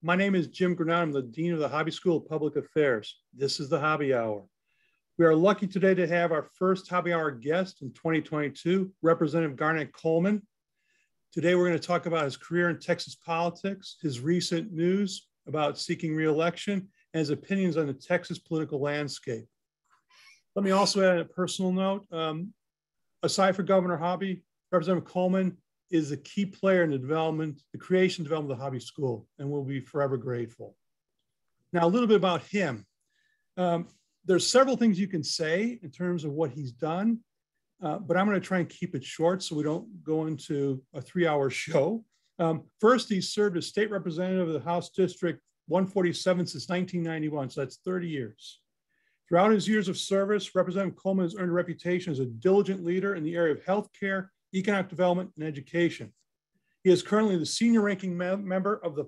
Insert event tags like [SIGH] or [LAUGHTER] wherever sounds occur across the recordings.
My name is Jim Granato. I'm the Dean of the Hobby School of Public Affairs. This is the Hobby Hour. We are lucky today to have our first Hobby Hour guest in 2022, Representative Garnet Coleman. Today, we're going to talk about his career in Texas politics, his recent news about seeking reelection, and his opinions on the Texas political landscape. Let me also add a personal note. Um, aside for Governor Hobby, Representative Coleman is a key player in the development, the creation development of the Hobby School, and we'll be forever grateful. Now, a little bit about him. Um, there's several things you can say in terms of what he's done, uh, but I'm going to try and keep it short so we don't go into a three-hour [LAUGHS] show. Um, first, he served as state representative of the House District 147 since 1991, so that's 30 years. Throughout his years of service, Representative Coleman has earned a reputation as a diligent leader in the area of healthcare, economic development, and education. He is currently the senior ranking me member of the,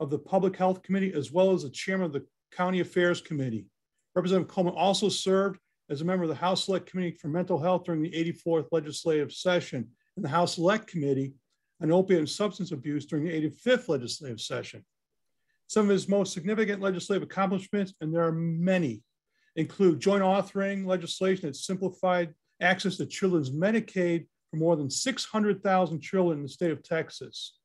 of the Public Health Committee, as well as the chairman of the County Affairs Committee. Representative Coleman also served as a member of the House Select Committee for Mental Health during the 84th legislative session and the House Select Committee on Opiate and Substance Abuse during the 85th legislative session. Some of his most significant legislative accomplishments, and there are many, include joint authoring legislation that simplified access to children's Medicaid for more than 600,000 children in the state of Texas.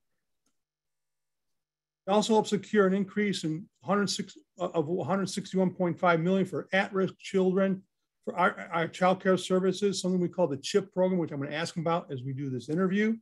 It also helped secure an increase in 106, uh, of 161.5 million for at-risk children for our, our child care services, something we call the CHIP program, which I'm going to ask him about as we do this interview.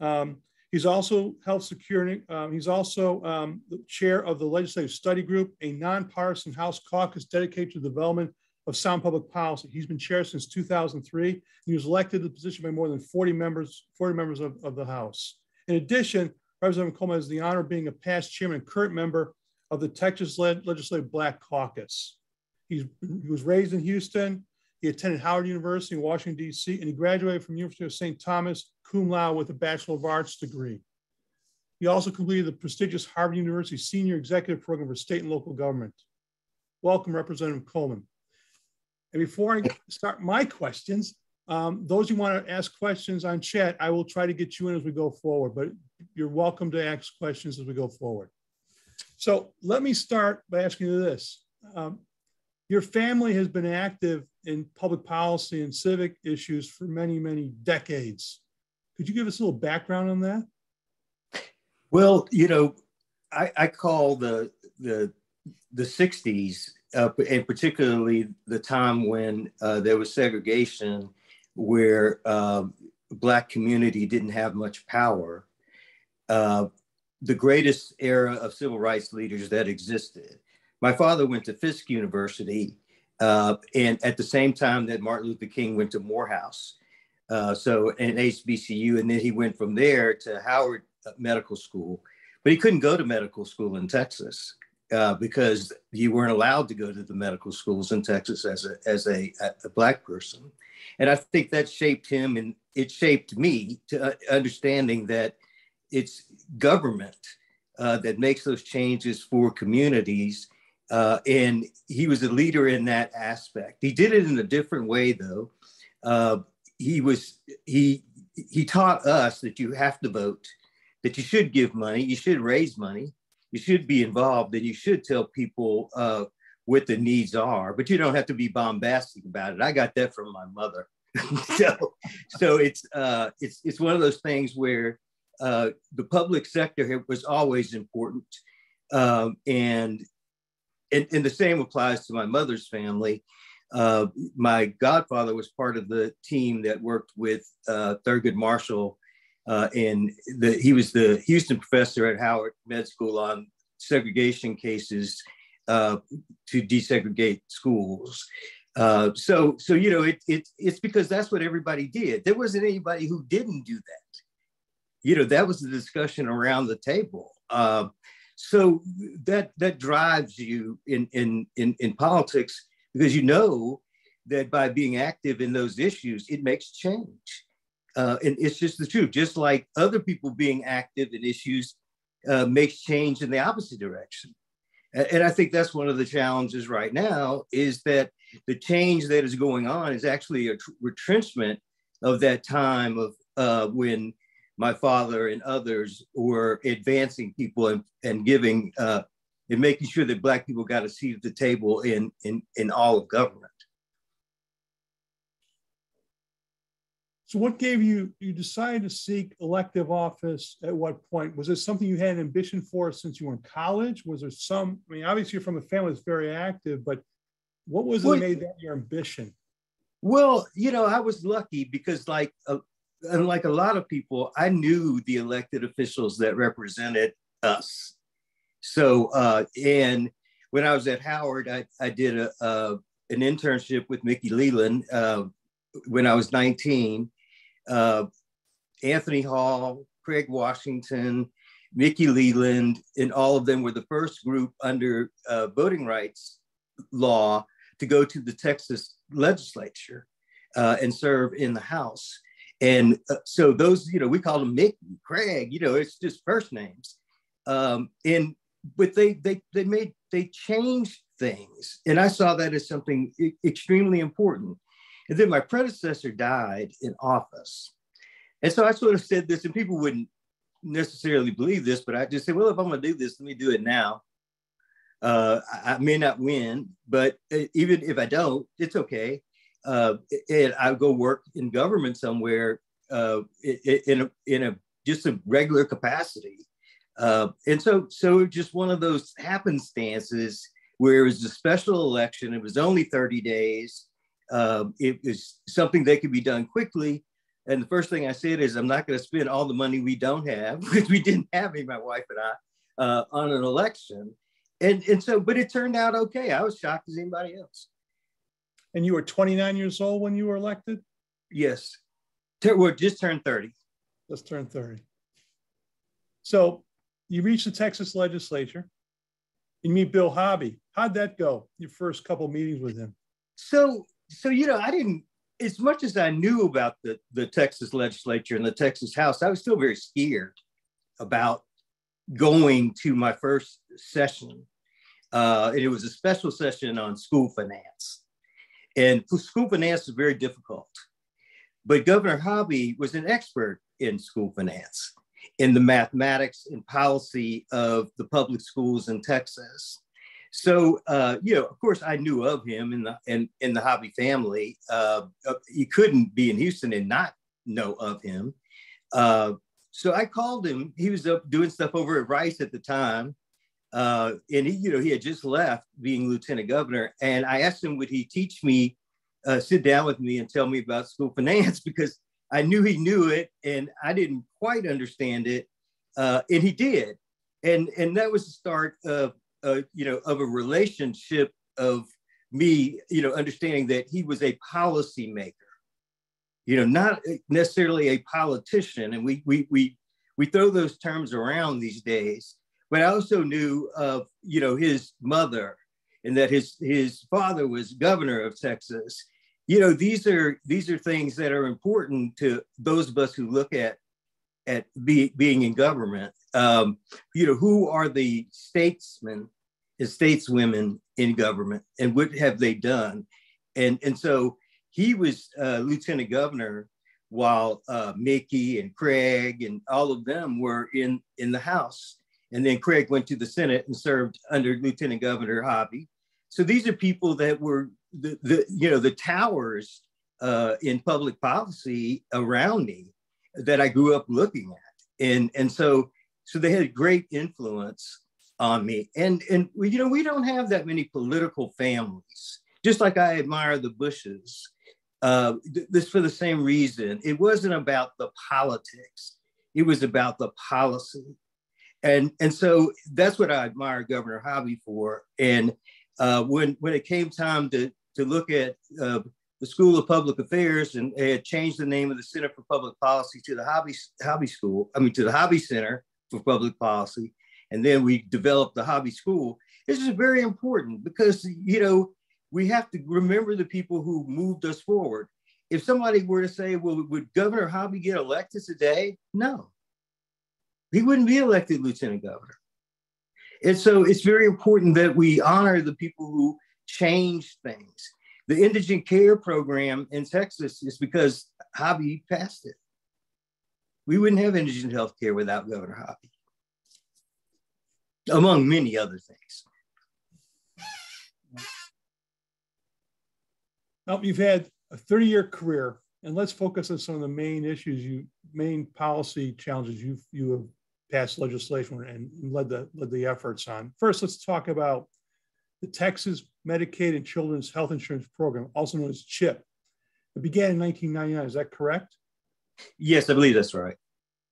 Um, he's also helped secure, um, he's also um, the chair of the Legislative Study Group, a nonpartisan House caucus dedicated to the development of sound public policy. He's been chair since 2003. He was elected to the position by more than 40 members, 40 members of, of the House. In addition, Representative Coleman has the honor of being a past chairman and current member of the Texas Legislative Black Caucus. He's, he was raised in Houston. He attended Howard University in Washington, D.C., and he graduated from University of St. Thomas cum laude with a Bachelor of Arts degree. He also completed the prestigious Harvard University Senior Executive Program for State and Local Government. Welcome, Representative Coleman. And before I start my questions, um, those who want to ask questions on chat, I will try to get you in as we go forward, but you're welcome to ask questions as we go forward. So let me start by asking you this. Um, your family has been active in public policy and civic issues for many, many decades. Could you give us a little background on that? Well, you know, I, I call the the the 60s uh, and particularly the time when uh, there was segregation, where uh, Black community didn't have much power, uh, the greatest era of civil rights leaders that existed. My father went to Fisk University, uh, and at the same time that Martin Luther King went to Morehouse, uh, so an HBCU, and then he went from there to Howard Medical School, but he couldn't go to medical school in Texas uh, because you weren't allowed to go to the medical schools in Texas as a as a, a black person, and I think that shaped him and it shaped me to uh, understanding that it's government uh, that makes those changes for communities. Uh, and he was a leader in that aspect. He did it in a different way, though. Uh, he was he he taught us that you have to vote, that you should give money, you should raise money, you should be involved and you should tell people uh, what the needs are, but you don't have to be bombastic about it. I got that from my mother. [LAUGHS] so, so it's uh, it's it's one of those things where uh, the public sector was always important, um, and, and and the same applies to my mother's family. Uh, my godfather was part of the team that worked with uh, Thurgood Marshall uh, and the, he was the Houston professor at Howard Med School on segregation cases uh, to desegregate schools. Uh, so, so you know, it, it, it's because that's what everybody did. There wasn't anybody who didn't do that. You know, that was the discussion around the table. Uh, so that that drives you in, in in in politics because you know that by being active in those issues, it makes change. Uh, and it's just the truth. Just like other people being active in issues uh, makes change in the opposite direction. And I think that's one of the challenges right now is that the change that is going on is actually a tr- retrenchment of that time of uh, when my father and others were advancing people and, and giving uh, and making sure that Black people got a seat at the table in, in, in all of government. So what gave you, you decided to seek elective office at what point? Was it something you had an ambition for since you were in college? Was there some, I mean, obviously you're from a family that's very active, but what was well, it made that your ambition? Well, you know, I was lucky because like, uh, unlike a lot of people, I knew the elected officials that represented us so, uh, and when I was at Howard, I, I did a, a an internship with Mickey Leland uh, when I was 19. Uh, Anthony Hall, Craig Washington, Mickey Leland, and all of them were the first group under uh, voting rights law to go to the Texas legislature uh, and serve in the House. And uh, so those, you know, we call them Mickey, Craig, you know, it's just first names. Um, and but they they they made they changed things, and I saw that as something extremely important. And then my predecessor died in office, and so I sort of said this, and people wouldn't necessarily believe this, but I just said, well, if I'm going to do this, let me do it now. Uh, I, may not win, but uh, even if I don't, it's okay. Uh, and I'll go work in government somewhere uh, in a in a just a regular capacity. Uh, and so, so it was just one of those happenstances where it was a special election. It was only 30 days. Uh, it was something that could be done quickly. And the first thing I said is, I'm not going to spend all the money we don't have, [LAUGHS] because we didn't have any, my wife and I, uh, on an election. And, and so, but it turned out okay. I was shocked as anybody else. And you were 29 years old when you were elected? Yes. Well, just turned 30. Just turned 30. So you reach the Texas legislature. You meet Bill Hobby. How'd that go? Your first couple meetings with him? So, so you know, I didn't. As much as I knew about the the Texas legislature and the Texas House, I was still very scared about going to my first session. Uh, and it was a special session on school finance. And school finance is very difficult. But Governor Hobby was an expert in school finance in the mathematics and policy of the public schools in Texas. So, uh, you know, of course, I knew of him in the in, in the Hobby family. Uh, he couldn't be in Houston and not know of him. Uh, so I called him. He was up doing stuff over at Rice at the time, uh, and he, you know, he had just left being lieutenant governor. And I asked him, would he teach me, uh, sit down with me, and tell me about school [LAUGHS] finance because I knew he knew it, and I didn't quite understand it, uh, and he did, and and that was the start of uh, you know of a relationship of me, you know, understanding that he was a policymaker, you know, not necessarily a politician, and we we we we throw those terms around these days, but I also knew of you know his mother, and that his his father was governor of Texas. You know these are these are things that are important to those of us who look at at be, being in government um, you know who are the statesmen and stateswomen in government and what have they done? And and so he was uh, lieutenant governor while uh, mickey and craig and all of them were in in the house. And then craig went to the senate and served under lieutenant governor hobby. So these are people that were the, the you know the towers uh, in public policy around me that I grew up looking at, and and so so they had great influence on me. And and you know we don't have that many political families. Just like I admire the Bushes, uh, th- this for the same reason. It wasn't about the politics; it was about the policy. And and so that's what I admire Governor Hobby for. And uh, when when it came time to to look at uh, the School of Public Affairs and had changed the name of the Center for Public Policy to the Hobby Hobby School. I mean, to the Hobby Center for Public Policy, and then we developed the Hobby School. This is very important because you know we have to remember the people who moved us forward. If somebody were to say, "Well, would Governor Hobby get elected today?" No, he wouldn't be elected lieutenant governor. And so it's very important that we honor the people who change things. The indigent care program in Texas is because Hobby passed it. We wouldn't have indigent health care without Governor Hobby, among many other things. Now, you've had a 30 year career, and let's focus on some of the main issues, you main policy challenges you you have passed legislation and led the led the efforts on. First, let's talk about the Texas Medicaid and Children's Health Insurance Program, also known as CHIP. It began in 1999. Is that correct? Yes, I believe that's right.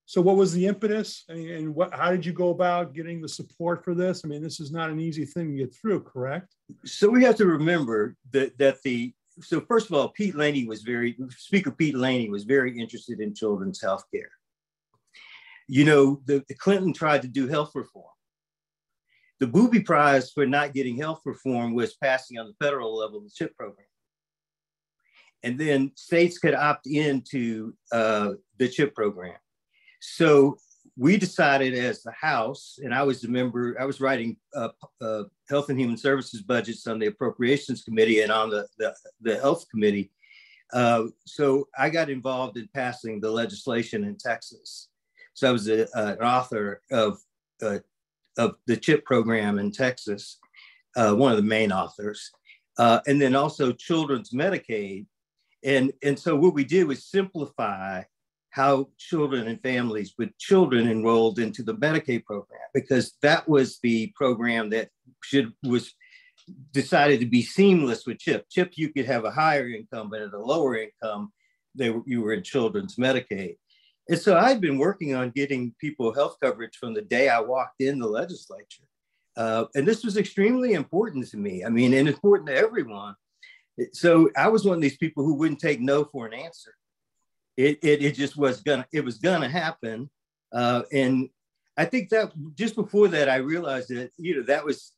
So, what was the impetus? I mean, and what? How did you go about getting the support for this? I mean, this is not an easy thing to get through, correct? So we have to remember that that the so first of all, Pete Laney was very Speaker Pete Laney was very interested in children's health care. You know, the, the Clinton tried to do health reform. The Booby Prize for not getting health reform was passing on the federal level the CHIP program. And then states could opt into uh, the CHIP program. So we decided as the House, and I was a member, I was writing uh, uh, Health and Human Services budgets on the Appropriations Committee and on the, the, the Health Committee. Uh, so I got involved in passing the legislation in Texas. So I was a, an author of, uh, of the CHIP program in Texas, uh, one of the main authors. Uh, and then also Children's Medicaid. And, and so what we did was simplify how children and families with children enrolled into the Medicaid program because that was the program that should was decided to be seamless with CHIP. CHIP, you could have a higher income, but at a lower income, they were, you were in children's Medicaid. And so I'd been working on getting people health coverage from the day I walked in the legislature. Uh, and this was extremely important to me. I mean, and important to everyone. So I was one of these people who wouldn't take no for an answer it, it, it just was gonna it was gonna happen uh, and i think that just before that i realized that you know that was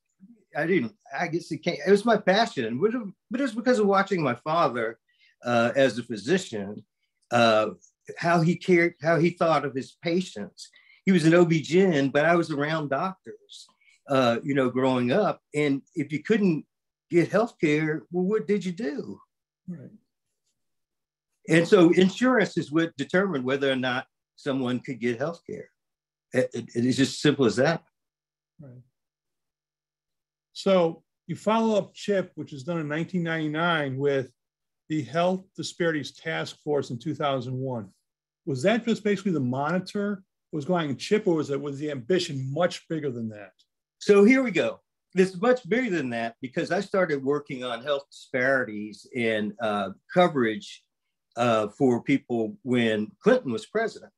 i didn't i guess it, came, it was my passion but it was because of watching my father uh, as a physician uh, how he cared how he thought of his patients he was an obgyn but i was around doctors uh, you know growing up and if you couldn't get health care well what did you do right and so insurance is what determined whether or not someone could get health care. It, it, it is just simple as that. Right. So you follow up CHIP, which was done in 1999 with the Health Disparities Task Force in 2001. Was that just basically the monitor was going CHIP, or was it was the ambition much bigger than that? So here we go. This is much bigger than that because I started working on health disparities and uh, coverage uh, for people when Clinton was president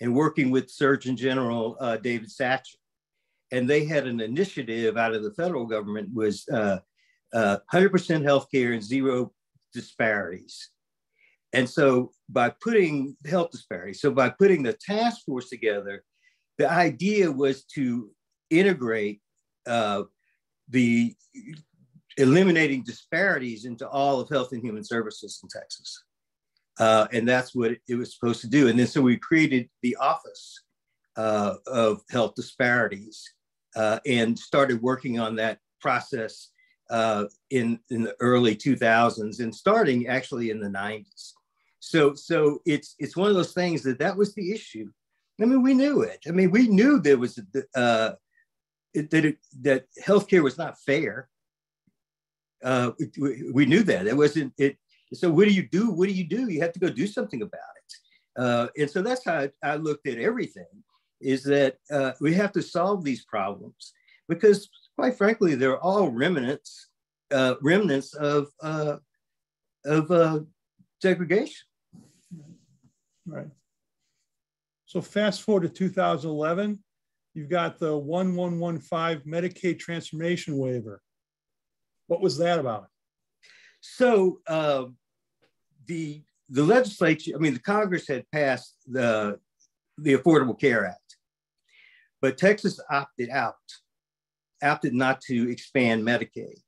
and working with Surgeon General uh, David Satcher. And they had an initiative out of the federal government was uh, 100% healthcare and zero disparities. And so by putting health disparities, so by putting the task force together, the idea was to integrate uh, the eliminating disparities into all of health and human services in Texas. Uh, and that's what it, was supposed to do. And then so we created the Office uh, of Health Disparities uh, and started working on that process uh, in, in the early 2000s and starting actually in the 90s. So, so it's, it's one of those things that that was the issue. I mean, we knew it. I mean, we knew there was uh, it, that it, that healthcare was not fair. Uh, we, we, knew that it wasn't. It so what do you do? What do you do? You have to go do something about it. Uh, and so that's how I, I, looked at everything is that uh, we have to solve these problems because quite frankly, they're all remnants, uh, remnants of, uh, of uh, segregation. Right. So fast forward to 2011, you've got the 1115 Medicaid transformation waiver. What was that about? So uh, the the legislature, I mean, the Congress had passed the the Affordable Care Act, but Texas opted out, opted not to expand Medicaid.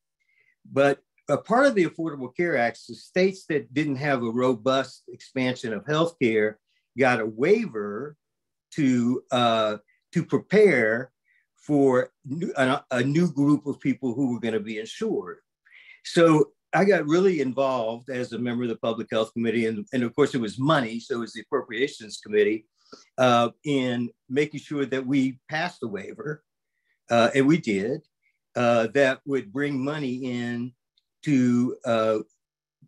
But a part of the Affordable Care Act, the states that didn't have a robust expansion of health care got a waiver to uh, to prepare for a, new group of people who were going to be insured. So I got really involved as a member of the Public Health Committee, and, and of course, it was money, so it was the Appropriations Committee. uh, in making sure that we passed the waiver, uh, and we did, uh, that would bring money in to uh,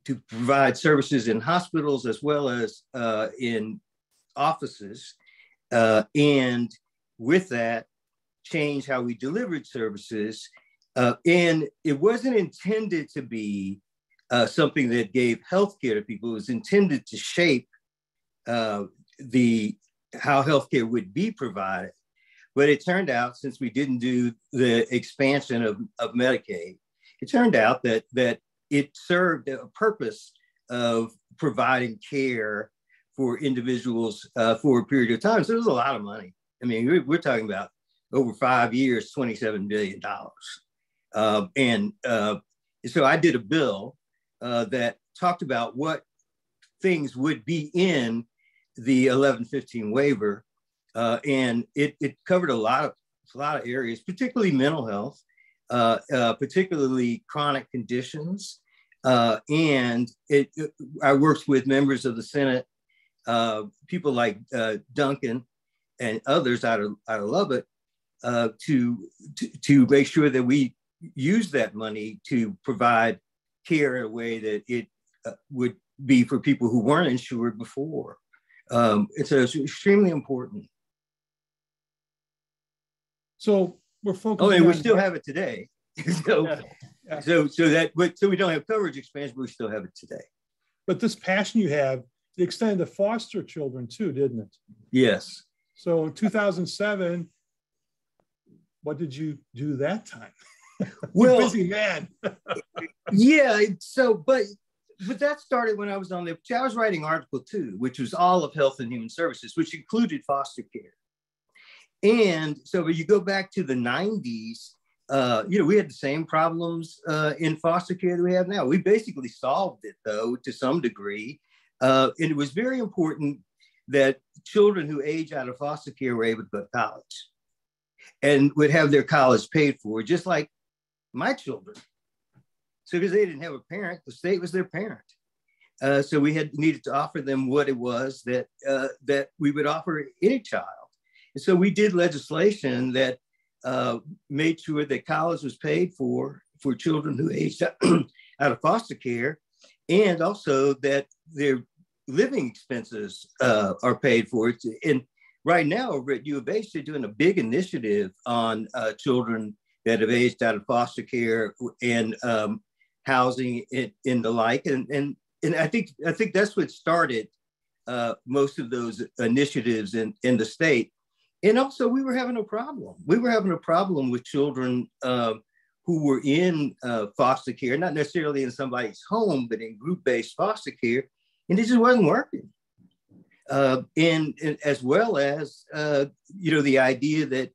to provide services in hospitals as well as uh, in offices, uh, and with that, change how we delivered services. and it wasn't intended to be something that gave healthcare to people. It was intended to shape the how healthcare would be provided. But it turned out, since we didn't do the expansion of, of Medicaid, it turned out that that it served a purpose of providing care for individuals uh, for a period of time. So it was a lot of money. I mean, we're, we're talking about over five years, $27 billion. Uh, and uh, so I did a bill uh, that talked about what things would be in the 1115 waiver, uh, and it, it covered a lot of a lot of areas, particularly mental health, uh, uh, particularly chronic conditions, uh, and it, it, I worked with members of the Senate, uh, people like uh, Duncan and others out of out of Lubbock, to, to to make sure that we use that money to provide care in a way that it would be for people who weren't insured before. Um, it's, it's extremely important. So we're focused. Oh, and we still have it today. [LAUGHS] so, yeah. Yeah. so, so that, so we don't have coverage expansion, but we still have it today. But this passion you have, it extended to foster children too, didn't it? Yes. So in 2007, what did you do that time? [LAUGHS] well, busy man. [LAUGHS] yeah. So, but but that started when I was on the, I was writing Article Two, which was all of health and human services, which included foster care. And so you go back to the 90s, uh, you know, we had the same problems uh, in foster care that we have now. We basically solved it, though, to some degree. Uh, and it was very important that children who age out of foster care were able to go to college and would have their college paid for, just like my children. So because they didn't have a parent, the state was their parent. Uh, so we had needed to offer them what it was that uh, that we would offer any child. And so we did legislation that uh, made sure that college was paid for for children who aged [CLEARS THROAT] out of foster care, and also that their living expenses uh, are paid for. And right now over at U of H, they're doing a big initiative on uh, children that have aged out of foster care and um, housing and, and the like. And, and, and I think, I think that's what started uh, most of those initiatives in, in the state. And also we were having a problem. We were having a problem with children uh, who were in uh, foster care, not necessarily in somebody's home, but in group-based foster care, and it just wasn't working. Uh, and, and, as well as uh, you know the idea that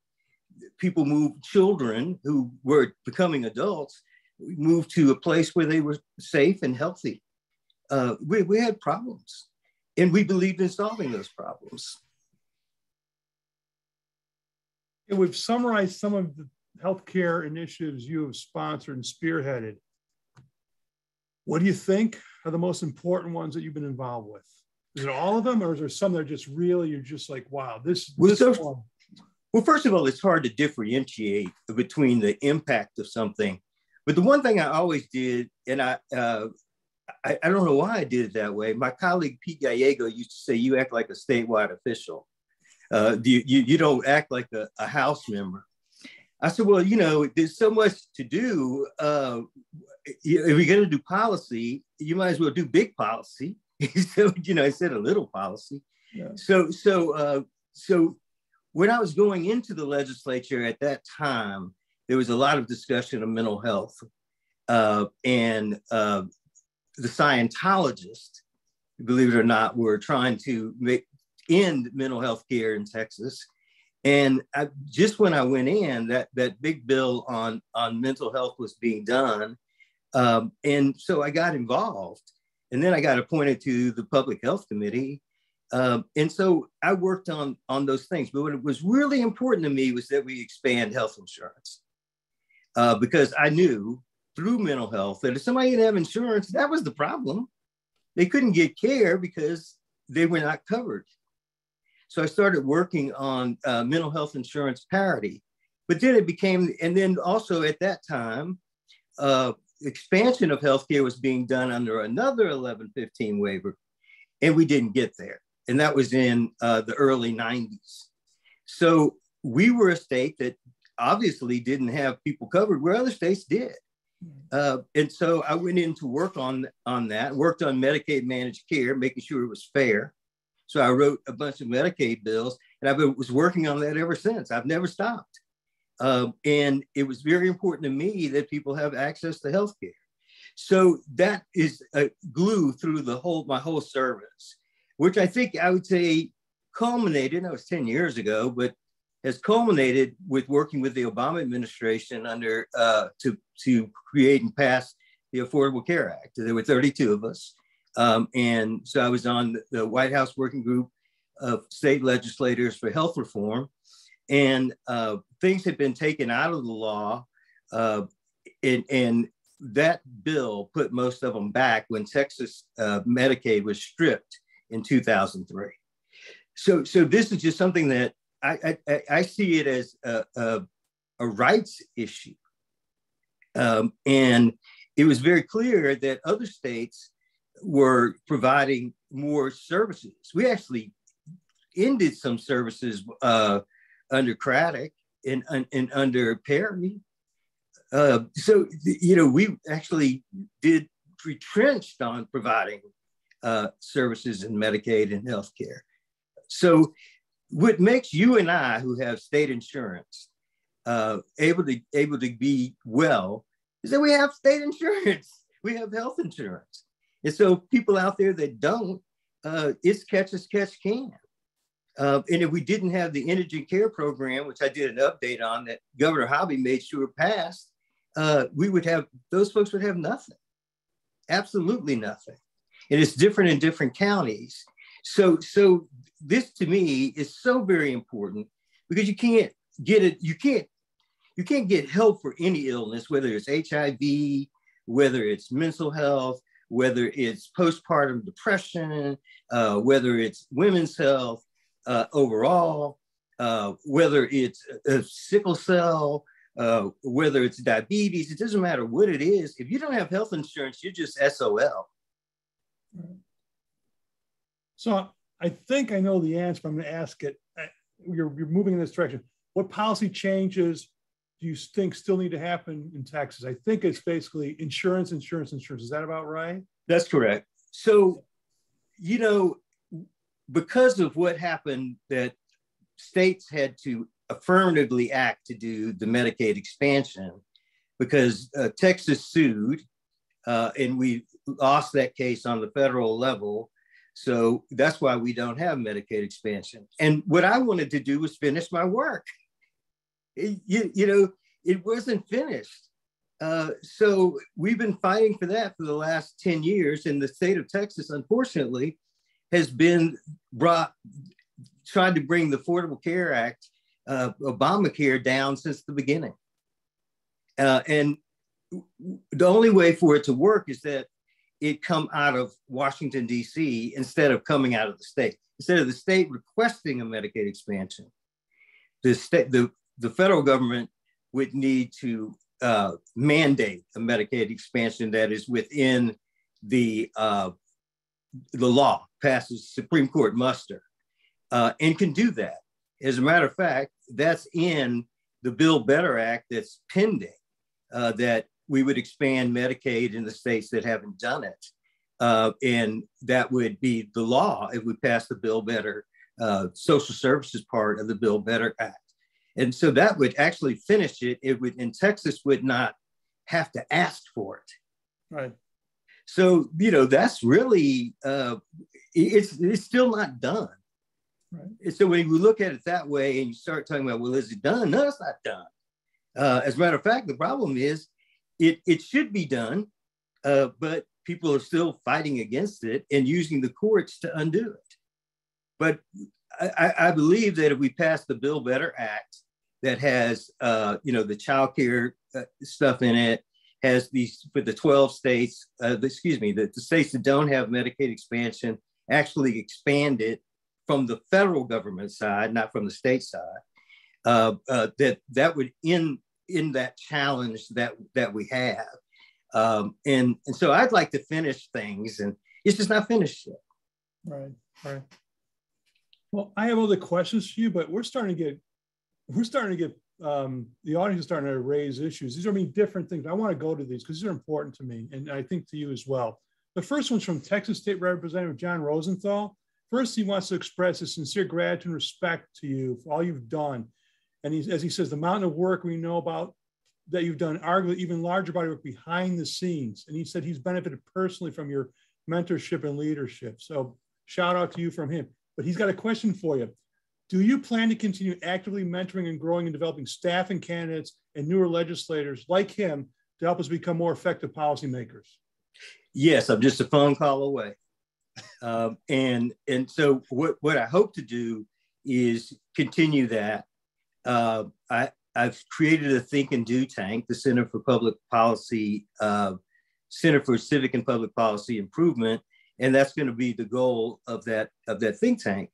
people move children who were becoming adults moved to a place where they were safe and healthy. Uh, we, we had problems, and we believed in solving those problems. And we've summarized some of the healthcare initiatives you have sponsored and spearheaded. What do you think are the most important ones that you've been involved with? Is it all of them, or is there some that are just really you're just like, wow, this, well, this so, one? Well, first of all, it's hard to differentiate between the impact of something but the one thing I always did, and I, uh, I, I, don't know why I did it that way. My colleague Pete Gallego used to say, "You act like a statewide official. Uh, you, you, you don't act like a, a, House member." I said, "Well, you know, there's so much to do. Uh, if you're going to do policy, you might as well do big policy. [LAUGHS] so, you know, I said a little policy. Yeah. So, so, uh, so." When I was going into the legislature at that time, there was a lot of discussion of mental health. Uh, and uh, the Scientologists, believe it or not, were trying to make, end mental health care in Texas. And I, just when I went in, that, that big bill on, on mental health was being done. Um, and so I got involved. And then I got appointed to the Public Health Committee. Um, and so I worked on, on those things. But what was really important to me was that we expand health insurance uh, because I knew through mental health that if somebody didn't have insurance, that was the problem. They couldn't get care because they were not covered. So I started working on uh, mental health insurance parity. But then it became, and then also at that time, uh, expansion of healthcare was being done under another 1115 waiver, and we didn't get there. And that was in uh, the early 90s. So we were a state that obviously didn't have people covered where other states did. Uh, and so I went in to work on, on that, worked on Medicaid managed care, making sure it was fair. So I wrote a bunch of Medicaid bills, and I was working on that ever since. I've never stopped. Um, and it was very important to me that people have access to health care. So that is a glue through the whole my whole service, which I think I would say culminated. That was 10 years ago, but has culminated with working with the Obama administration under uh, to to create and pass the Affordable Care Act. There were 32 of us, um, and so I was on the White House working group of state legislators for health reform, and uh, things had been taken out of the law, uh, and, and, that bill put most of them back when Texas uh, Medicaid was stripped in 2003. So, so this is just something that I, I, I see it as a, a, a rights issue. Um, and it was very clear that other states were providing more services. We actually ended some services uh, under Craddick and, and, and under Perry. Uh, so, you know, we actually did retrenched on providing uh, services in Medicaid and healthcare. So, what makes you and I, who have state insurance, uh, able to able to be well, is that we have state [LAUGHS] insurance. We have health insurance, and so people out there that don't, uh, it's catch as catch can. Uh, and if we didn't have the indigent care program, which I did an update on that Governor Hobby made sure passed, uh, we would have, those folks would have nothing, absolutely nothing. And it's different in different counties. So, so this to me is so very important because you can't get it, you can't, you can't get help for any illness, whether it's HIV, whether it's mental health, whether it's postpartum depression, uh, whether it's women's health, uh, overall, uh, whether it's sickle cell, uh, whether it's diabetes, it doesn't matter what it is. If you don't have health insurance, you're just SOL. So I think I know the answer, I'm going to ask it. You're, you're moving in this direction. What policy changes do you think still need to happen in Texas? I think it's basically insurance, insurance, insurance. Is that about right? That's correct. So, you know, because of what happened that states had to affirmatively act to do the Medicaid expansion because uh, Texas sued uh, and we lost that case on the federal level. So that's why we don't have Medicaid expansion. And what I wanted to do was finish my work. It, you, you know, it wasn't finished. Uh, so we've been fighting for that for the last 10 years. And the state of Texas, unfortunately, has been brought, tried to bring the Affordable Care Act, uh, Obamacare down since the beginning. Uh, and the only way for it to work is that it come out of Washington, D.C., instead of coming out of the state. Instead of the state requesting a Medicaid expansion, the state, the, the federal government would need to uh, mandate a Medicaid expansion that is within the uh, the law passes Supreme Court muster uh, and can do that. As a matter of fact, that's in the Bill Better Act that's pending, uh, that we would expand Medicaid in the states that haven't done it. Uh, and that would be the law if we pass the Bill Better uh, social services part of the Bill Better Act. And so that would actually finish it. It would, in Texas, would not have to ask for it. Right. So you know that's really uh, it's it's still not done. Right. So when you look at it that way and you start talking about, well, is it done? No, it's not done. Uh, as a matter of fact, the problem is it it should be done, uh, but people are still fighting against it and using the courts to undo it. But I, I believe that if we pass the Bill Better Act that has uh, you know the child care uh, stuff in it has these for the 12 states, uh, excuse me, the, the, states that don't have Medicaid expansion actually expand it from the federal government side, not from the state side, uh, uh, that that would end in that challenge that that we have. Um, and and so I'd like to finish things, and it's just not finished yet. Right, right. Well, I have other questions for you, but we're starting to get we're starting to get um, the audience is starting to raise issues. These are I mean different things. I want to go to these because these are important to me, and I think to you as well. The first one's from Texas State Representative Jon Rosenthal. First, he wants to express his sincere gratitude and respect to you for all you've done. And he, as he says, the mountain of work we know about that you've done, arguably even larger body work behind the scenes. And he said he's benefited personally from your mentorship and leadership. So shout out to you from him. But he's got a question for you. Do you plan to continue actively mentoring and growing and developing staff and candidates and newer legislators like him to help us become more effective policymakers? Yes, I'm just a phone call away. Um, and and so what, what I hope to do is continue that. Uh, I, I've created a think and do tank, the Center for Public Policy, uh, Center for Civic and Public Policy Improvement, and that's going to be the goal of that of that think tank.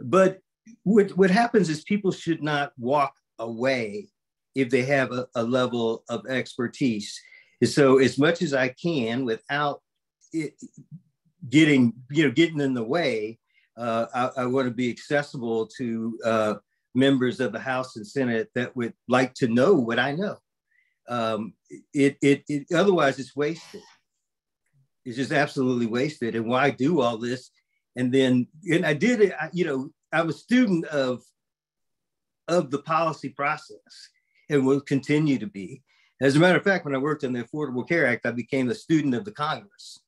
But what what happens is people should not walk away if they have a, a level of expertise. And so, as much as I can, without it, getting you know getting in the way, uh, I, I want to be accessible to uh, members of the House and Senate that would like to know what I know. Um, it, it, it otherwise it's wasted. It's just absolutely wasted. And why do all this? And then, and I did it. I, you know, I'm a student of of the policy process, and will continue to be. As a matter of fact, when I worked on the Affordable Care Act, I became a student of the Congress.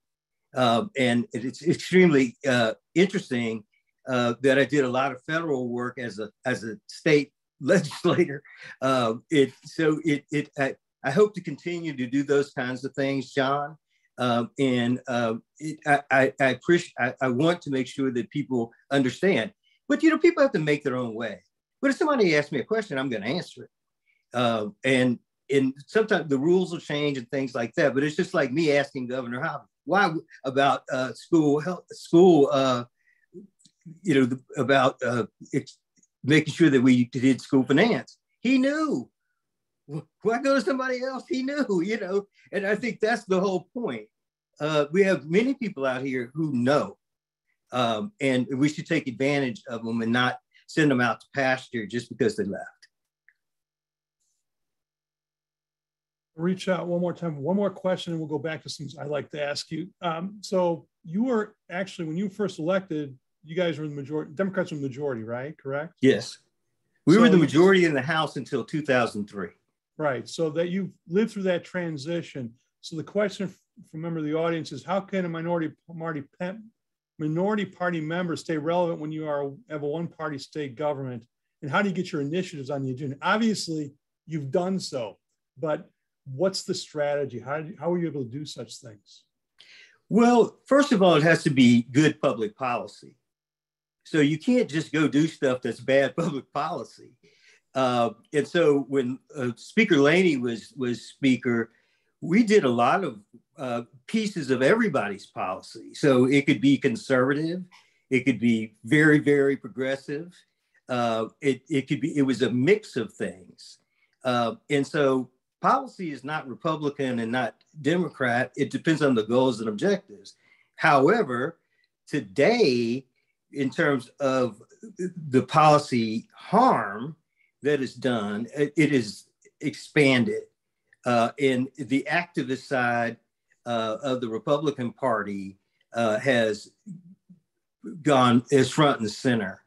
Um, and it's extremely uh, interesting uh, that I did a lot of federal work as a as a state [LAUGHS] legislator. Uh, it so it it I, I, hope to continue to do those kinds of things, Jon. Um, and um, it, I, I, I appreciate I, I, want to make sure that people understand. But you know, people have to make their own way. But if somebody asks me a question, I'm going to answer it. Uh, and and sometimes the rules will change and things like that. But it's just like me asking Governor Hobbs why about uh, school health, school uh, you know, the, about uh, making sure that we did school finance. He knew. Why go to somebody else? He knew, you know, and I think that's the whole point. Uh, we have many people out here who know, um, and we should take advantage of them and not send them out to pasture just because they left. reach out one more time, one more question, and we'll go back to some I like to ask you. Um, so you were actually, when you first elected, you guys were the majority, Democrats were the majority, right? Correct? Yes. We so, were the majority in the House until 2003. Right. So that you've lived through that transition. So the question from member of the audience is how can a minority party, minority party members stay relevant when you are have a one party state government? And how do you get your initiatives on the agenda? Obviously, you've done so, but what's the strategy? How, how are you able to do such things? Well, first of all, it has to be good public policy. So you can't just go do stuff that's bad [LAUGHS] public policy. Uh, and so when uh, Speaker Laney was was Speaker, we did a lot of uh, pieces of everybody's policy. So it could be conservative, it could be very very progressive. Uh, it it could be it was a mix of things. Uh, and so policy is not Republican and not Democrat. It depends on the goals and objectives. However, today in terms of the policy harm that is done, it, it is expanded. Uh, and the activist side of the Republican Party uh, has gone is front and center.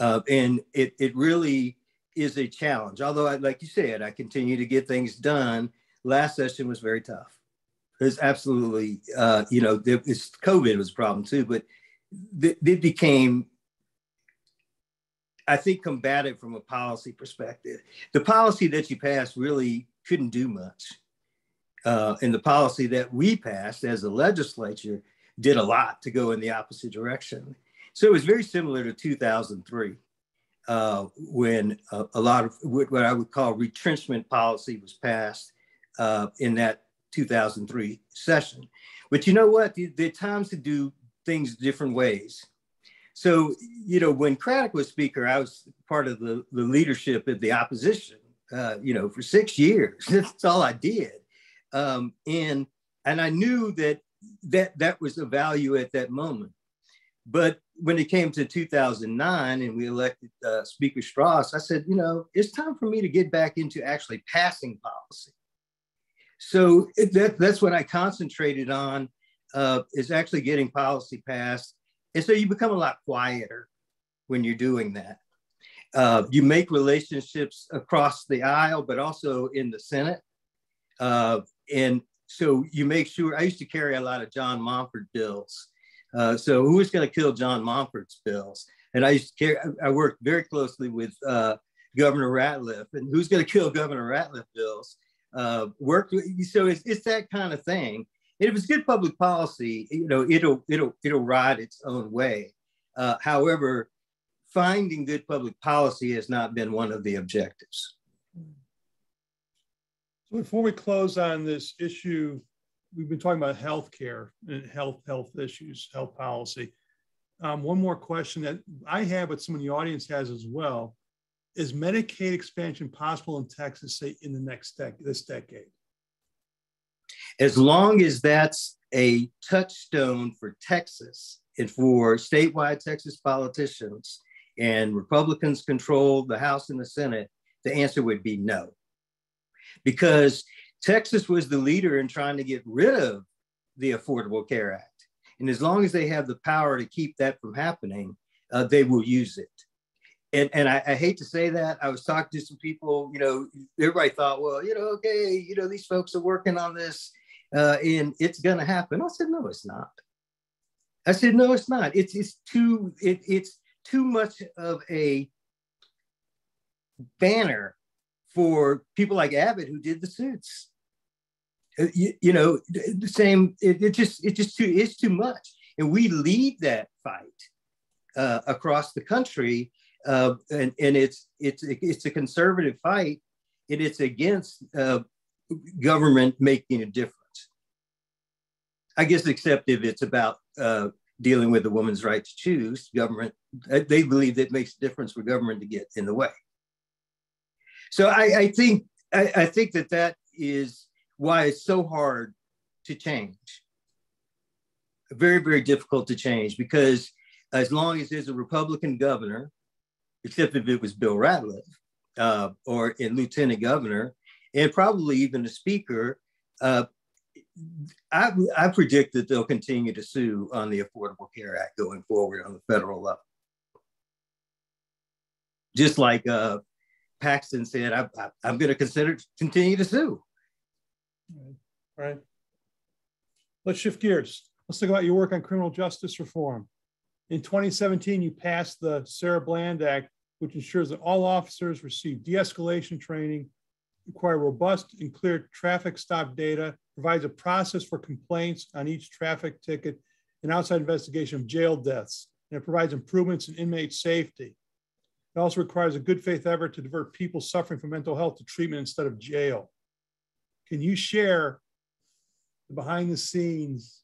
Uh, and it, it really is a challenge. Although, I, like you said, I continue to get things done. Last session was very tough. It's absolutely, uh, you know, it's COVID was a problem too, but it became, I think, combative from a policy perspective. The policy that you passed really couldn't do much. Uh, and the policy that we passed as a legislature did a lot to go in the opposite direction. So it was very similar to 2003, uh, when a, a, lot of what I would call retrenchment policy was passed uh, in that 2003 session. But you know what? There are times to do things different ways. so, you know, when Craddick was speaker, I was part of the, the leadership of the opposition, uh, you know, for six years. [LAUGHS] That's all I did. Um, and, and I knew that, that that was a value at that moment. But when it came to 2009 and we elected uh, Speaker Straus, I said, you know, it's time for me to get back into actually passing policy. So that, that's what I concentrated on uh, is actually getting policy passed and so you become a lot quieter when you're doing that. Uh, you make relationships across the aisle, but also in the Senate. And so you make sure, I used to carry a lot of John Montford bills. Uh, so who was going to kill John Montford's bills? And I used to carry, I worked very closely with uh, Governor Ratliff and who's going to kill [LAUGHS] Governor Ratliff bills. Uh, worked, so it's, it's that kind of thing And if it's good public policy, you know, it'll it'll it'll ride its own way. Uh, however, finding good public policy has not been one of the objectives. So before we close on this issue, we've been talking about healthcare and health health issues, health policy. Um, one more question that I have, but someone in the audience has as well: Is Medicaid expansion possible in Texas, say, in the next decade, this decade? as long as that's a touchstone for Texas and for statewide Texas politicians and Republicans control the House and the Senate, the answer would be no. Because Texas was the leader in trying to get rid of the Affordable Care Act. And as long as they have the power to keep that from happening, uh, they will use it. And, and I, I, hate to say that. I was talking to some people, you know, everybody thought, well, you know, okay, you know, these folks are working on this uh, and it's going to happen. I said, no, it's not. I said, no, it's not. It's, it's too, it, it's too much of a banner for people like Abbott who did the suits. Uh, you, you, know, the same, it, it, just, it just too, it's too much. And we lead that fight uh, across the country. Uh, and, and it's, it's, it's a conservative fight and it's against uh, government making a difference. I guess, except if it's about uh, dealing with a woman's right to choose, government, they believe that makes a difference for government to get in the way. So I, I think I, I think that that is why it's so hard to change. Very, very difficult to change because as long as there's a Republican governor, except if it was Bill Ratliff uh, or a lieutenant governor, and probably even a speaker, uh, I, I predict that they'll continue to sue on the Affordable Care Act going forward on the federal level. Just like uh, Paxton said, I, am going to consider continue to sue. All right. Let's shift gears. Let's talk about your work on criminal justice reform. In 2017, you passed the Sandra Bland Act, which ensures that all officers receive de escalation training, require robust and clear traffic stop data, provides a process for complaints on each traffic ticket and outside investigation of jail deaths, and it provides improvements in inmate safety. It also requires a good faith effort to divert people suffering from mental health to treatment instead of jail. Can you share the behind the scenes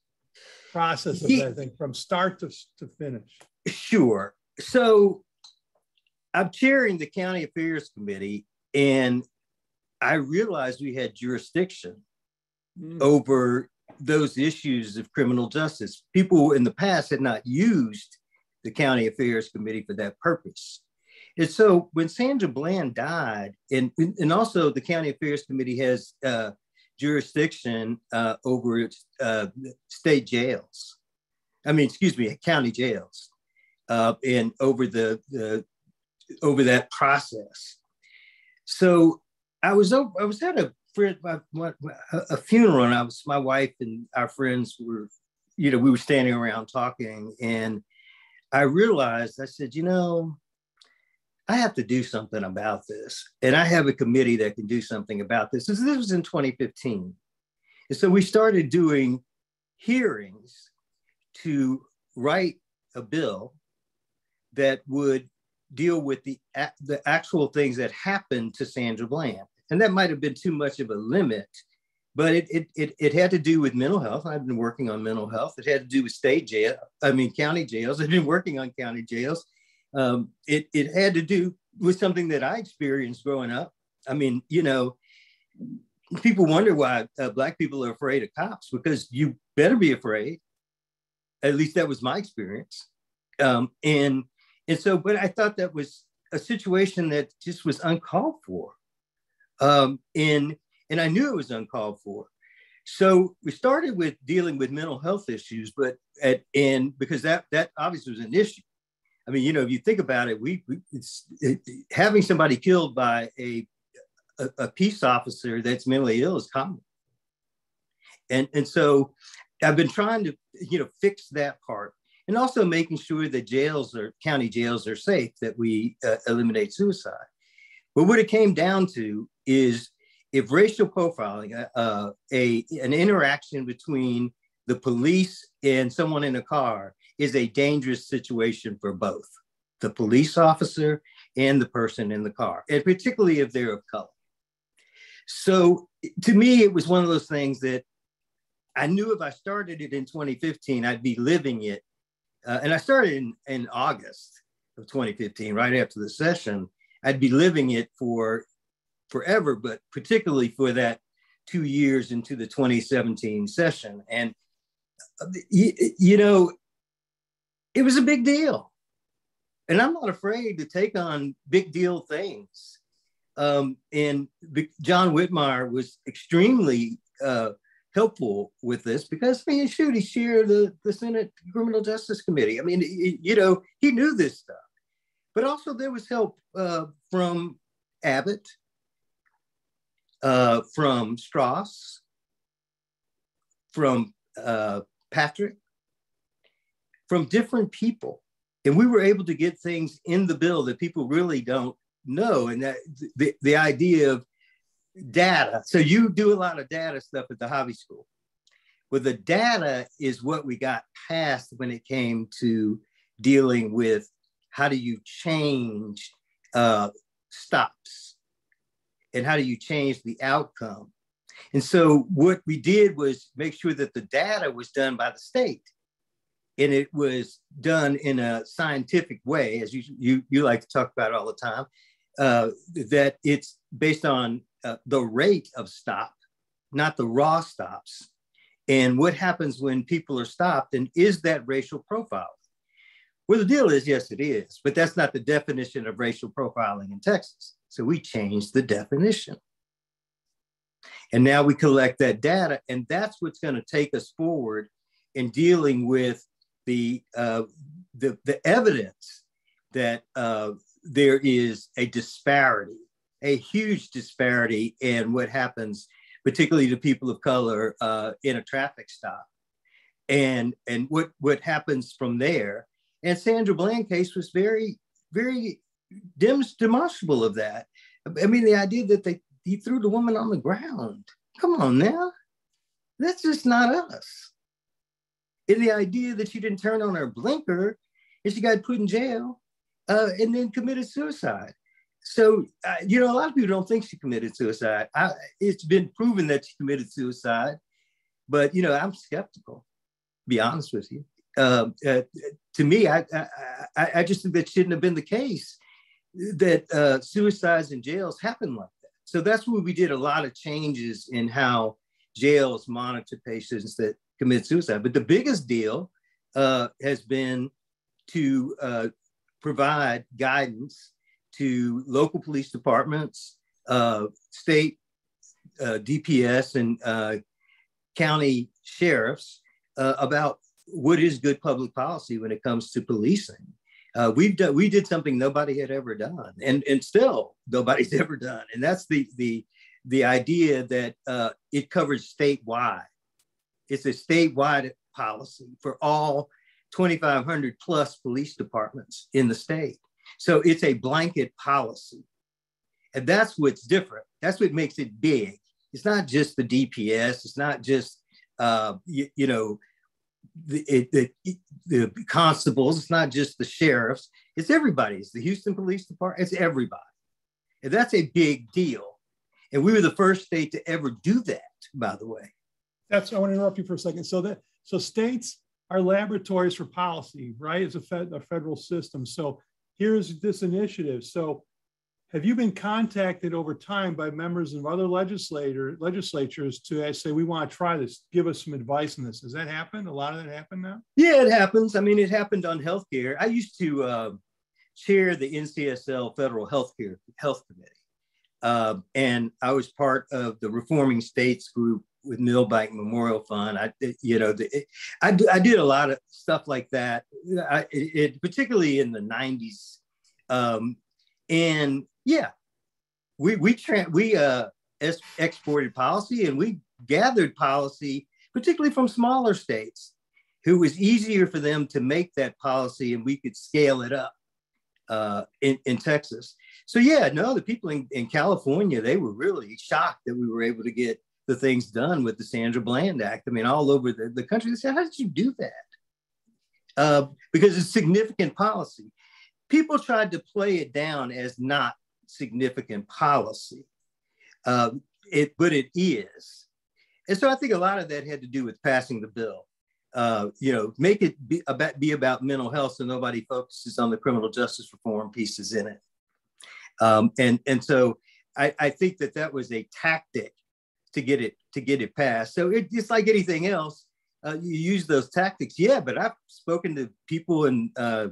process of that thing from start to, to finish? Sure. So I'm chairing the county affairs committee, and I realized we had jurisdiction mm. over those issues of criminal justice. People in the past had not used the County Affairs Committee for that purpose. And so when Sandra Bland died, and, and also the County Affairs Committee has uh, jurisdiction uh, over uh, state jails. I mean, excuse me, county jails, uh, and over the, the over that process. So I was I was at a a funeral, and I was my wife and our friends were, you know, we were standing around talking, and I realized I said, you know, I have to do something about this, and I have a committee that can do something about this. This, was in 2015, and so we started doing hearings to write a bill that would deal with the, the actual things that happened to Sandra Bland and that might have been too much of a limit but it, it, it, it, had to do with mental health. I've been working on mental health. It had to do with state jail, I mean, county jails. I've been working on county jails. Um, it, it had to do with something that I experienced growing up. I mean, you know, people wonder why uh, Black people are afraid of cops because you better be afraid. At least that was my experience. Um, and, and so, but I thought that was a situation that just was uncalled for. Um, and and I knew it was uncalled for. So we started with dealing with mental health issues, but at and because that that obviously was an issue. I mean, you know, if you think about it, we, we it's it, having somebody killed by a, a, a peace officer that's mentally ill is common, and and so I've been trying to you know fix that part, and also making sure that jails or county jails are safe, that we uh, eliminate suicide. But what it came down to is if racial profiling, uh, uh, a an interaction between the police and someone in a car is a dangerous situation for both the police officer and the person in the car, and particularly if they're of color. So to me, it was one of those things that I knew if I started it in 2015, I'd be living it. Uh, and I started in, in August of 2015, right after the session. I'd be living it for forever, but particularly for that two years into the 2017 session. And, uh, you, you know, it was a big deal. And I'm not afraid to take on big deal things. Um, and John Whitmire was extremely uh, helpful with this because I mean, shoot, he chaired the, the Senate Criminal Justice Committee. I mean, you know, he knew this stuff. But also there was help uh, from Abbott, uh, from Straus, from uh, Patrick, from different people. And we were able to get things in the bill that people really don't know. And that the, the idea of data. So you do a lot of data stuff at the hobby school. Well, the data is what we got past when it came to dealing with how do you change uh, stops and how do you change the outcome? And so what we did was make sure that the data was done by the state and it was done in a scientific way, as you, you, you like to talk about all the time, uh, that it's based on uh, the rate of stop, not the raw stops. And what happens when people are stopped, and is that racial profiling? Well, the deal is, yes, it is, but that's not the definition of racial profiling in Texas. So we changed the definition. And now we collect that data, and that's what's going to take us forward in dealing with the, uh, the, the evidence that uh, there is a disparity, a huge disparity in what happens, particularly to people of color uh, in a traffic stop. And, and what, what happens from there. And Sandra Bland case was very, very demonstrable of that. I mean, the idea that they he threw the woman on the ground. Come on now, that's just not us. And the idea that she didn't turn on her blinker and she got put in jail uh, and then committed suicide. So, uh, you know, a lot of people don't think she committed suicide. I, it's been proven that she committed suicide, but, you know, I'm skeptical, be honest with you. Uh, uh, to me, I, I, I just think that shouldn't have been the case that uh, suicides in jails happen like that. So that's where we did a lot of changes in how jails monitor patients that commit suicide. But the biggest deal uh, has been to uh, provide guidance to local police departments, uh, state uh, DPS, and uh, county sheriffs about what is good public policy when it comes to policing. Uh, we've done we did something nobody had ever done and and still nobody's [LAUGHS] ever done. And that's the the the idea that uh, it covers statewide it's a statewide policy for all 2500 plus police departments in the state so it's a blanket policy and that's what's different that's what makes it big it's not just the dps it's not just uh, you, you know the, the, the constables, it's not just the sheriffs, it's everybody. It's the Houston Police Department, it's everybody. And that's a big deal. And we were the first state to ever do that. by the way. That's I want to interrupt you for a second. So that so states are laboratories for policy, right? It's a, fed, a federal system. So here's this initiative. So have you been contacted over time by members of other legislator legislatures to say we want to try this? Give us some advice on this. Has that happened? A lot of that happened now. Yeah, it happens. I mean, it happened on healthcare. I used to uh, chair the NCSL Federal Healthcare Health Committee, uh, and I was part of the Reforming States group with Milbank Memorial Fund. I, you know, the, I, I did a lot of stuff like that, I, it, particularly in the '90s, um, and yeah, we we tra- we uh, exported policy and we gathered policy, particularly from smaller states, who was easier for them to make that policy, and we could scale it up uh, in in Texas. So yeah, no, the people in, in California they were really shocked that we were able to get the things done with the Sandra Bland Act. I mean, all over the, the country, they said, how did you do that? Uh, because it's significant policy. People tried to play it down as not significant policy, uh, it, but it is. And so I think a lot of that had to do with passing the bill. Uh, you know, make it be about, be about mental health so nobody focuses on the criminal justice reform pieces in it. Um, and, and so I, I think that that was a tactic to get it to get it passed. So it, it's like anything else. Uh, you use those tactics, yeah. But I've spoken to people in uh,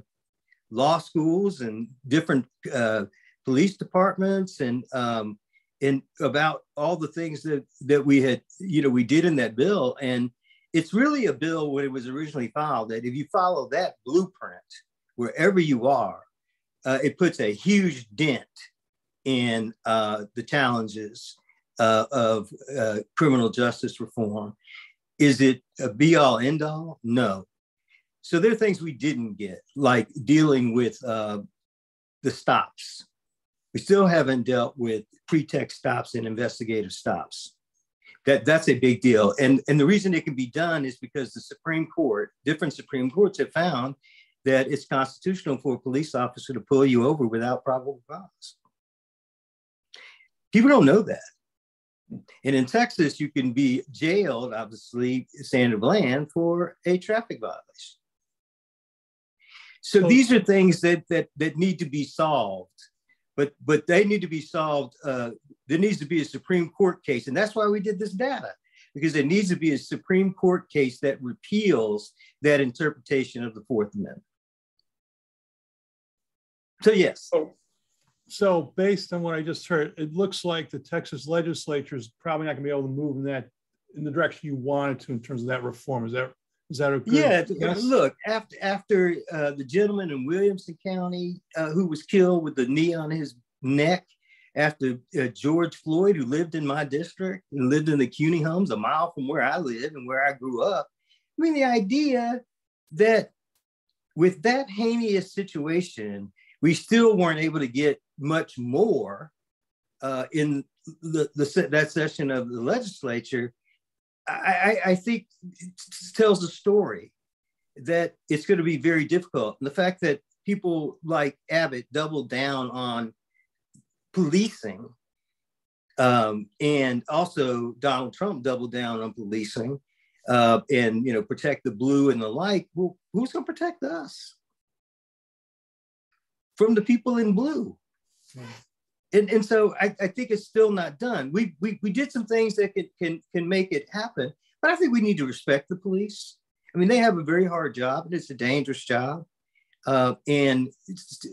law schools and different uh, police departments and um, and about all the things that that we had, you know, we did in that bill. And it's really a bill when it was originally filed that if you follow that blueprint wherever you are, uh, it puts a huge dent in uh, the challenges uh, of uh, criminal justice reform. Is it a be all end all? No. So there are things we didn't get, like dealing with uh, the stops. We still haven't dealt with pretext stops and investigative stops. That, that's a big deal. And, and the reason it can be done is because the Supreme Court, different Supreme Courts have found that it's constitutional for a police officer to pull you over without probable cause. People don't know that. And in Texas, you can be jailed, obviously, Sandra Bland, for a traffic violation. So these are things that that that need to be solved, but but they need to be solved. Uh, there needs to be a Supreme Court case, and that's why we did this data because there needs to be a Supreme Court case that repeals that interpretation of the Fourth Amendment. So yes. So so based on what I just heard, it looks like the Texas legislature is probably not going to be able to move in that in the direction you wanted to in terms of that reform. Is that is that a good yeah? Guess? Look, after after uh, the gentleman in Williamson County uh, who was killed with the knee on his neck, after uh, George Floyd, who lived in my district and lived in the Cuney homes a mile from where I live and where I grew up. I mean, the idea that with that heinous situation, we still weren't able to get much more uh, in the, the, that session of the legislature, I, I, think tells a story that it's going to be very difficult. And the fact that people like Abbott doubled down on policing, um, and also Donald Trump doubled down on policing, uh, and you know protect the blue and the like. Well, who's going to protect us from the people in blue? And, and so I, I think it's still not done. We, we, we did some things that can, can, can make it happen, but I think we need to respect the police. I mean, they have a very hard job and it's a dangerous job. Uh, and,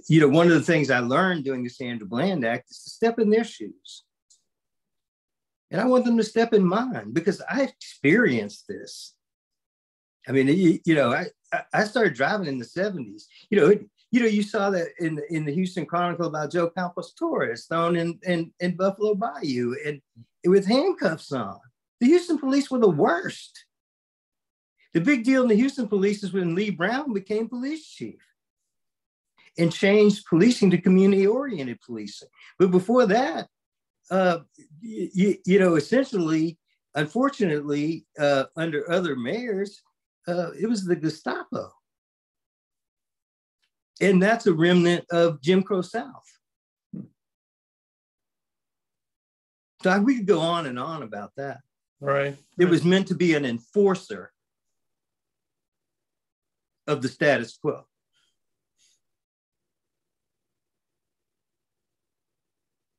you know, one of the things I learned doing the Sandra Bland Act is to step in their shoes. And I want them to step in mine because I experienced this. I mean, you, you know, I, I started driving in the 70s. You know, it, you know, you saw that in in the Houston Chronicle about Joe Campos Torres thrown in, in in Buffalo Bayou and with handcuffs on. The Houston police were the worst. The big deal in the Houston police is when Lee Brown became police chief and changed policing to community oriented policing. But before that, uh, you, you know, essentially, unfortunately, uh, under other mayors, uh, it was the Gestapo and that's a remnant of Jim Crow South. So we could go on and on about that. Right. It was meant to be an enforcer of the status quo.